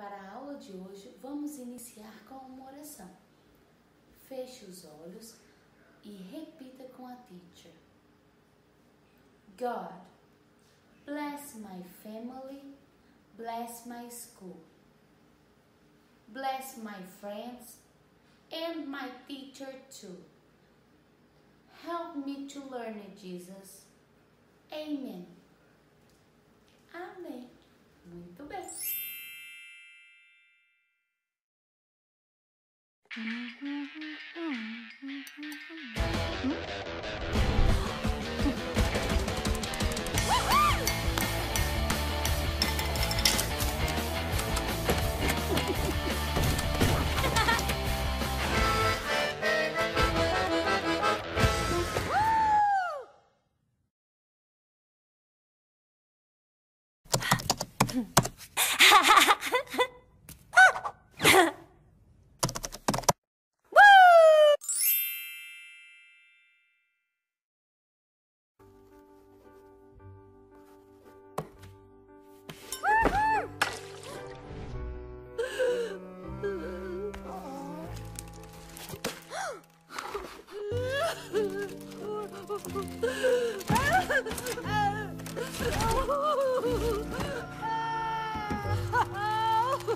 Para a aula de hoje, vamos iniciar com uma oração. Feche os olhos e repita com a teacher. God, bless my family, bless my school, bless my friends and my teacher too. Help me to learn Jesus. Amen. Amém. Muito bem. Ah.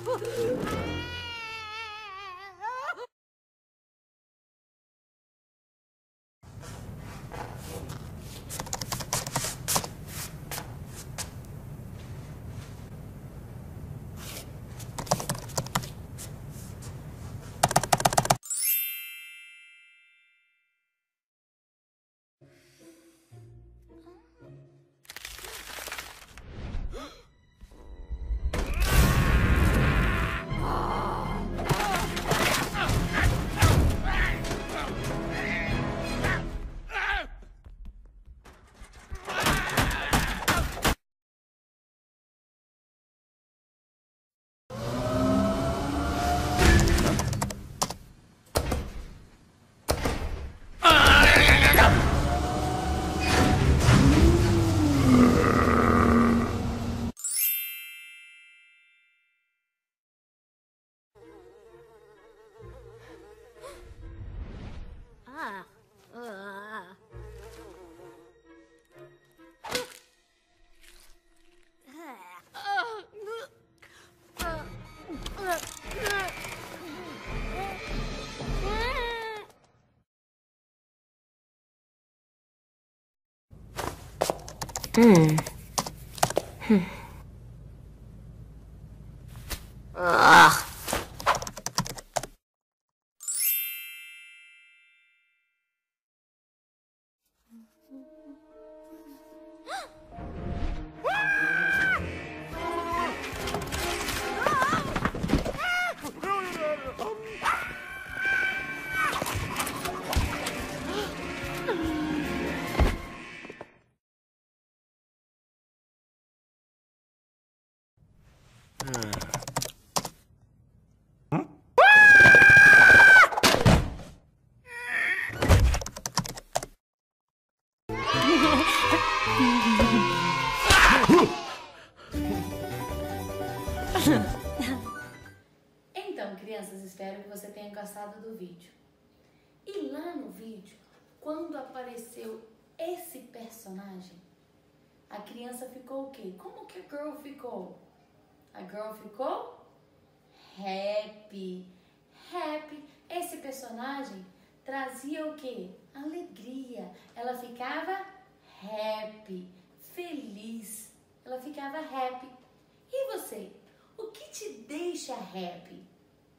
Ah! 嗯。哼啊。Então, crianças, espero que você tenha gostado do vídeo. E lá no vídeo, quando apareceu esse personagem, a criança ficou o quê? Como que a girl ficou? A girl ficou happy. Happy. Esse personagem trazia o quê? Alegria. Ela ficava happy, feliz. Ela ficava happy. E você? O que te deixa happy?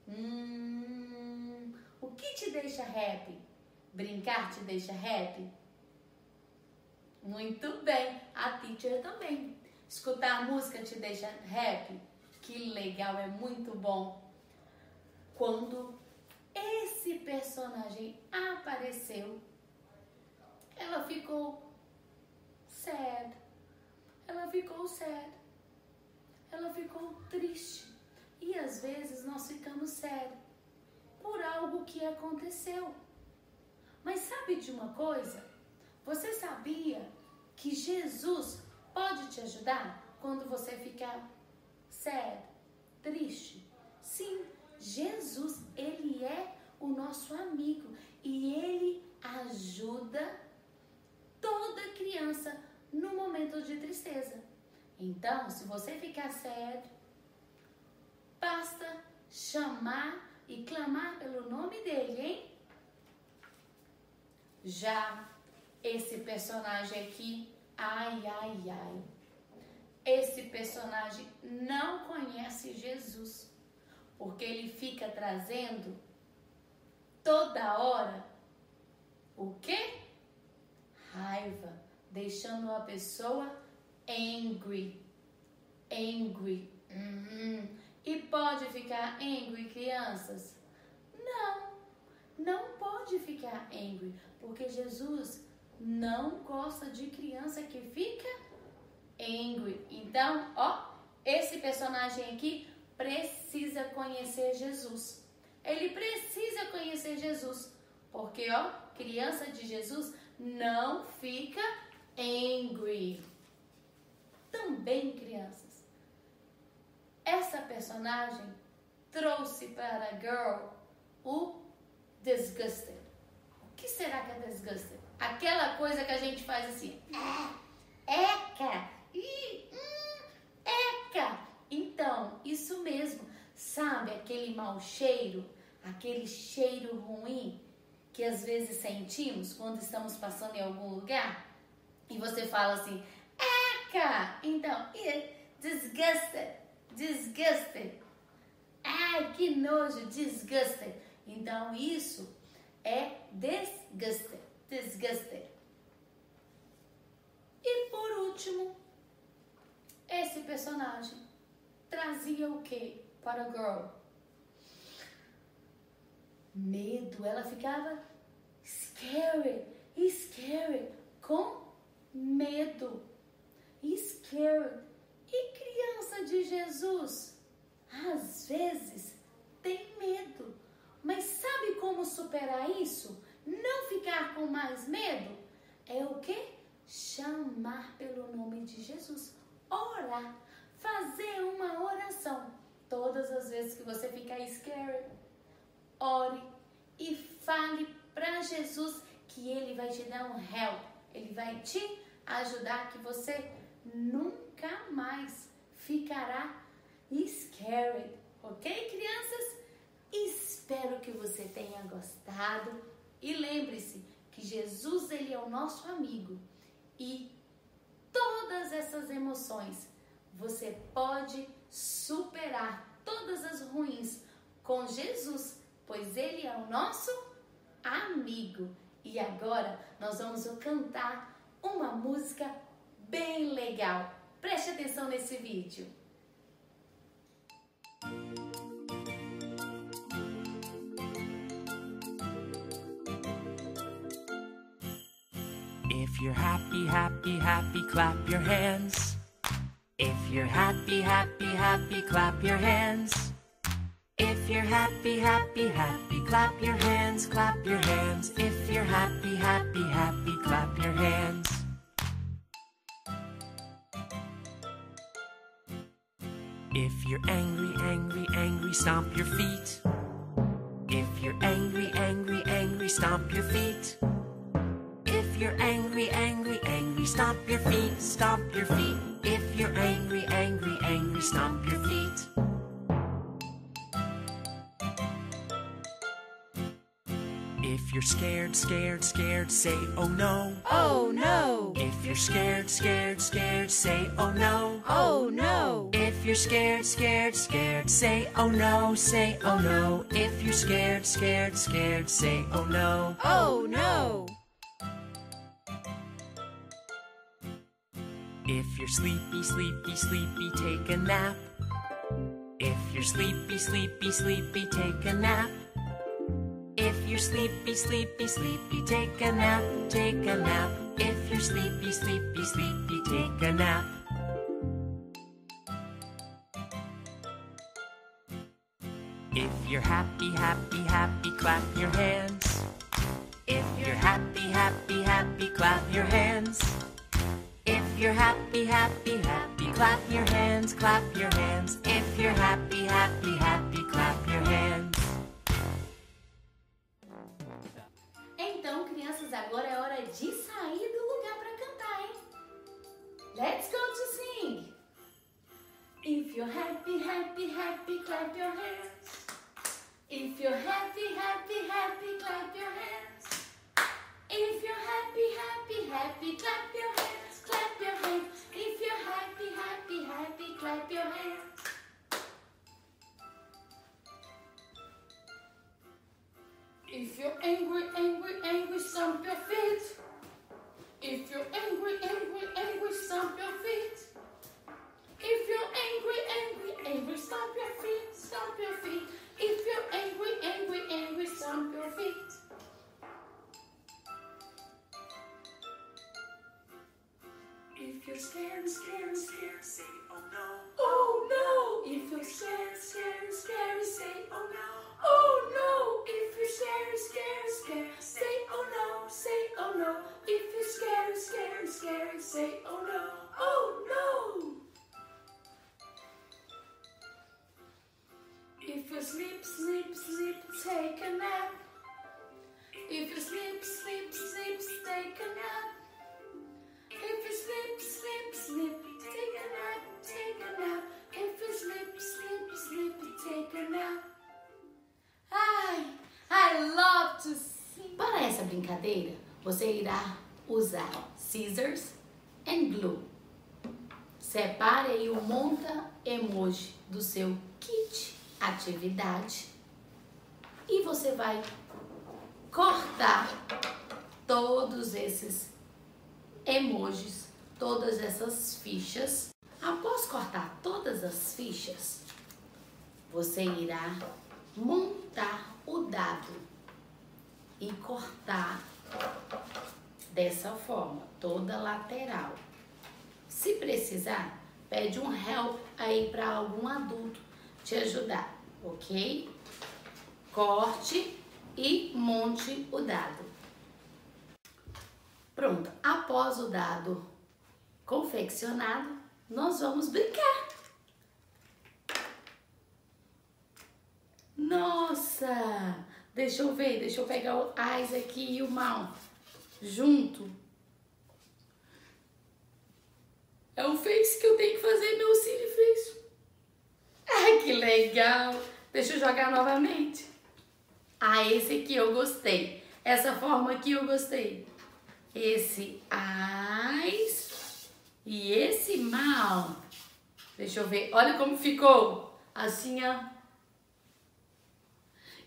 Hum, o que te deixa happy? Brincar te deixa happy? Muito bem, a teacher também. Escutar música te deixa happy? Que legal, é muito bom. Quando esse personagem apareceu, ela ficou sad. Ela ficou sad. Ela ficou triste. E às vezes nós ficamos sérios por algo que aconteceu. Mas sabe de uma coisa? Você sabia que Jesus pode te ajudar quando você ficar sad, triste. Sim, Jesus, ele é o nosso amigo e ele ajuda toda criança no momento de tristeza. Então, se você ficar sério, basta chamar e clamar pelo nome dele, hein? Já esse personagem aqui, ai, ai, ai. Esse personagem não conhece Jesus, porque ele fica trazendo toda hora o quê? Raiva, deixando a pessoa angry. Angry. Uhum. E pode ficar angry, crianças? Não, não pode ficar angry, porque Jesus não gosta de criança que fica angry. Então, ó, esse personagem aqui precisa conhecer Jesus. Ele precisa conhecer Jesus, porque ó, criança de Jesus não fica angry. Também, crianças, essa personagem trouxe para a girl o disgusted. O que será que é disgusted? Aquela coisa que a gente faz assim, é, eca, e, hum, eca. Então, isso mesmo, sabe aquele mau cheiro, aquele cheiro ruim que às vezes sentimos quando estamos passando em algum lugar? E você fala assim, eca. Então, disgusted, disgusted. Ai, que nojo, disgusted. Então, isso é disgusted, disgusted. E por último, esse personagem trazia o que para a girl? Medo. Ela ficava scary, scary, com medo. Scary. E criança de Jesus, às vezes, tem medo. Mas sabe como superar isso? Não ficar com mais medo? É o que? Chamar pelo nome de Jesus. Orar. Fazer uma oração. Todas as vezes que você ficar scared, ore e fale para Jesus que ele vai te dar um help. Ele vai te ajudar que você nunca mais ficará scared. Ok, crianças? Espero que você tenha gostado e lembre-se que Jesus ele é o nosso amigo e todas essas emoções você pode superar todas as ruins com Jesus, pois ele é o nosso amigo. E agora nós vamos cantar uma música bem legal. Preste atenção nesse vídeo. If you're happy, happy, happy, clap your hands. If you're happy, happy, happy, clap your hands. If you're happy, happy, happy, clap your hands, clap your hands. If you're happy, happy, happy, clap your hands. If you're angry, angry, angry, stomp your feet. If you're angry, angry, angry, stomp your feet. If you're angry, angry, angry, stomp your feet, stomp your feet. If you're angry, angry, angry, stomp your feet. If you're scared, scared, scared, say oh no. Oh no! If you're scared, scared, scared, say oh no. Oh no! If you're scared, scared, scared, say oh no, say oh no. If you're scared, scared, scared, say oh no. Oh no! If you're sleepy, sleepy, sleepy, take a nap. If you're sleepy, sleepy, sleepy, take a nap. If you're sleepy, sleepy, sleepy, take a nap, take a nap. If you're sleepy, sleepy, sleepy, take a nap. You're happy, happy, happy, clap your hands. If you're happy, happy, happy, clap your hands. If you're happy, happy, happy, clap your hands, clap your hands. If you're happy, happy, happy, clap your hands. Então, crianças, agora é hora de sair do lugar para cantar, hein? Let's go to sing. If you're happy, happy, happy, clap your hands. You're scared, scared, scared, say oh no. Oh no! If you're scared, scared, scared, say oh no. Oh no! If you're scared, scared, scared, say oh no, say oh no. If you're scared, scared, scared, say oh no. Oh no! If you sleep, sleep, sleep, take a nap. If you sleep, sleep, sleep, take a nap. Sleep, sleep, sleep, take a nap, take a nap. If you sleep, sleep, sleep, take a nap. Ai, I love to sing. Para essa brincadeira, você irá usar scissors and glue. Separe aí o monta emoji do seu kit atividade e você vai cortar todos esses emojis, todas essas fichas. Após cortar todas as fichas, você irá montar o dado e cortar dessa forma, toda lateral. Se precisar, pede um help aí para algum adulto te ajudar, ok? Corte e monte o dado. Pronto, após o dado confeccionado, nós vamos brincar. Nossa! Deixa eu ver, deixa eu pegar o Isaac e o Mal junto. É o face que eu tenho que fazer, meu cílio fez. Ai, que legal! Deixa eu jogar novamente. Ah, esse aqui eu gostei. Essa forma aqui eu gostei. Esse eyes Deixa eu ver. Olha como ficou. Assim, ó.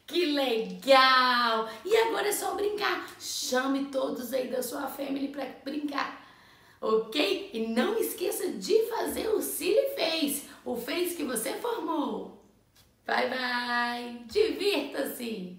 Que legal! E agora é só brincar. Chame todos aí da sua family para brincar. Ok? E não esqueça de fazer o Silly Face, o face que você formou. Bye, bye! Divirta-se!